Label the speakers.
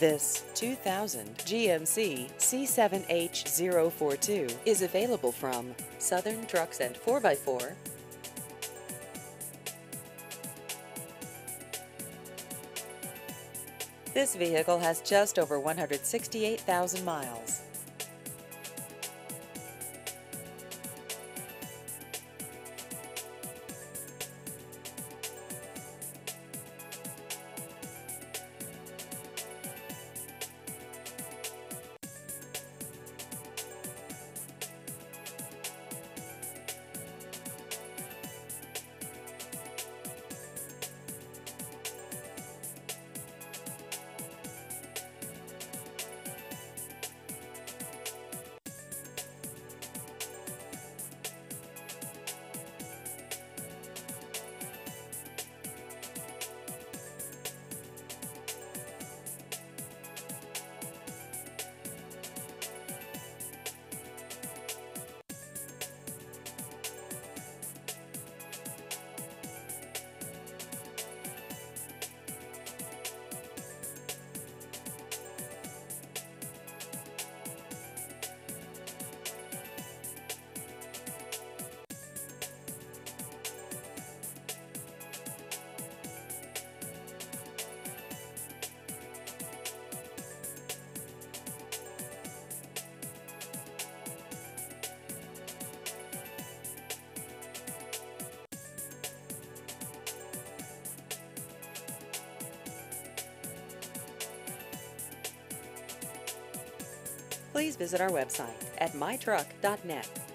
Speaker 1: This 2000 GMC C7H042 is available from Southern Trucks and 4x4. This vehicle has just over 168,000 miles. Please visit our website at mytruk.net.